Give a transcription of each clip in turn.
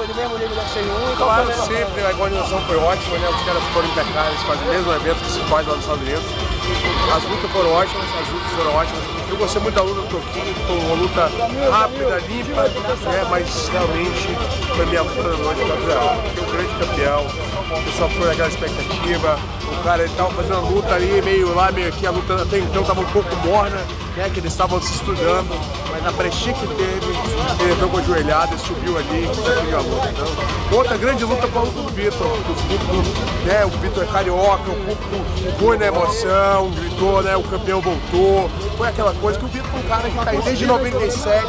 foi do mesmo nível da C1? Claro, sempre, a organização foi ótima, né? Os caras foram impecáveis, fazem o mesmo evento que se faz lá nos Estados Unidos. As lutas foram ótimas, as lutas foram ótimas. Eu gostei muito da luta do Toquinho, foi uma luta rápida, limpa, né? mas realmente foi a minha luta da noite contra o um grande campeão. O pessoal foi naquela expectativa, o cara ele tava fazendo a luta ali, meio lá, meio aqui, a luta até então estava um pouco morna, né? Que eles estavam se estudando, mas na brechinha que teve, ele entrou com a joelhada, subiu ali e conseguiu a luta. Então, outra grande luta foi a luta do Vitor. O, né, o Vitor é carioca, o público foi na emoção, gritou, né? O campeão voltou. Foi aquela coisa que o Vitor foi um cara que está aí desde 97,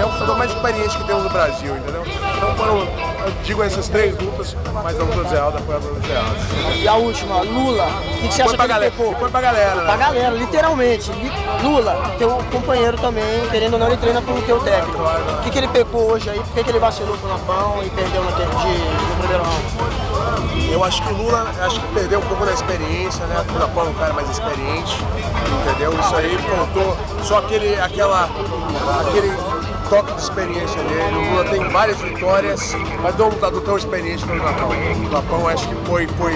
é o lutador mais experiente que temos no Brasil, entendeu? Então foram, digo essas três lutas, mas a luta do foi a luta do. E a última, Lula, o que, você acha que ele pecou? foi pra galera, né? Pra galera, literalmente. Li- Lula, teu companheiro também, querendo ou não, ele treina com o teu técnico. O que, que ele pecou hoje aí? Por que, que ele vacilou com o Napão e perdeu no, de- no primeiro round? Eu acho que o Lula acho que perdeu um pouco da experiência, né? O Napão é um cara mais experiente, entendeu? Isso aí faltou só aquele, aquela, aquele toque de experiência dele. O Lula tem várias vitórias, mas não é um lutador tão experiente como o Napão. O Napão acho que foi, foi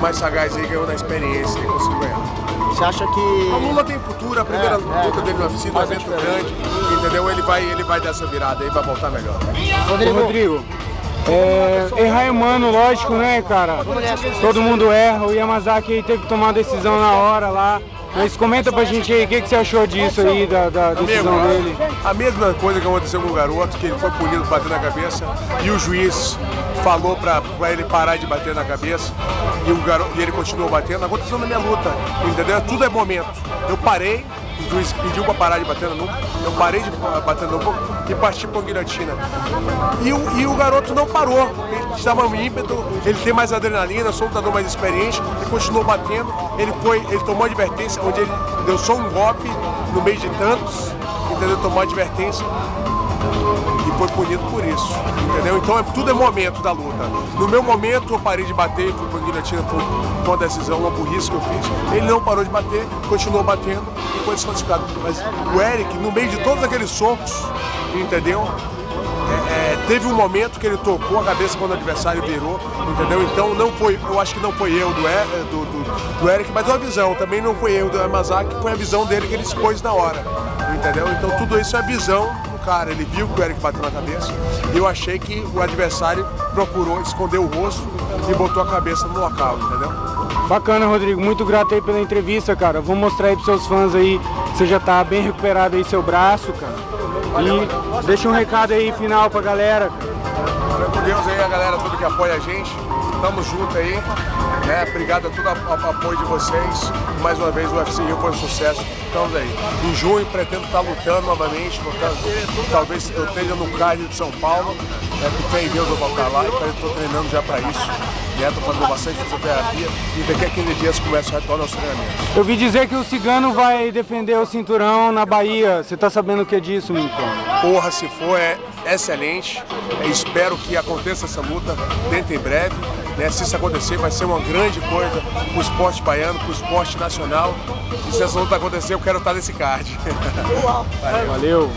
mais sagaz e ganhou na experiência e conseguiu ganhar. Você acha que. O Lula tem futuro, a primeira É, é. luta dele no UFC, um evento grande, entendeu? Ele vai, ele vai dar essa virada aí, vai voltar melhor. Rodrigo, Ô, Rodrigo, é, errar é humano, lógico, né, cara? Todo mundo erra. O Yamazaki aí teve que tomar uma decisão na hora lá. Mas comenta pra gente aí, o que, que você achou disso aí, da, da decisão Amigo, dele? a mesma coisa que aconteceu com o garoto, que ele foi punido batendo na cabeça e o juiz falou pra, pra ele parar de bater na cabeça e, o garoto, e ele continuou batendo. Aconteceu na minha luta, entendeu? Tudo é momento. Eu parei, o juiz pediu pra parar de bater na nuca, eu parei de bater no nuca e parti pra guilhotina. E o, e o garoto não parou, ele estava no ímpeto, ele tem mais adrenalina, sou um lutador mais experiente, ele continuou batendo, ele foi, ele tomou advertência, onde ele deu só um golpe no meio de tantos, entendeu? Tomou advertência e foi punido por isso, entendeu? Então é, tudo é momento da luta. No meu momento eu parei de bater, fui pra guilhotina por uma decisão, uma burrice que eu fiz. Ele não parou de bater, continuou batendo e foi desclassificado. Mas o Eric, no meio de todos aqueles socos, entendeu? É, é, teve um momento que ele tocou a cabeça quando o adversário virou, entendeu? Então não foi, eu acho que não foi eu do, E- do, do- do Eric, mas é uma visão. Também não foi eu do Yamazaki, foi a visão dele que ele expôs na hora, entendeu? Então tudo isso é visão cara. Ele viu que o Eric bateu na cabeça e eu achei que o adversário procurou esconder o rosto e botou a cabeça no local, entendeu? Bacana, Rodrigo. Muito grato aí pela entrevista, cara. Vou mostrar aí pros seus fãs aí que você já tá bem recuperado aí seu braço, cara. E deixa um recado aí final pra galera, cara. Fica com Deus aí, a galera toda que apoia a gente. Tamo junto aí. Né? Obrigado a todo o apoio de vocês. Mais uma vez o UFC Rio foi um sucesso. Estamos aí. Em junho pretendo estar lutando novamente, lutando, talvez eu esteja no card de São Paulo. É, com fé em Deus eu vou estar lá e estou treinando já para isso. Né? Tô fazendo bastante fisioterapia e daqui a 15 dias começa a retornar aos treinamentos. Eu vi dizer que o Cigano vai defender o cinturão na Bahia. Você tá sabendo o que é disso, Minton? Porra, se for, é excelente. Eu espero que aconteça essa luta dentro em breve. né? Se isso acontecer, vai ser uma grande coisa para o esporte baiano, para o esporte nacional. E se essa luta acontecer, eu quero estar nesse card. Valeu.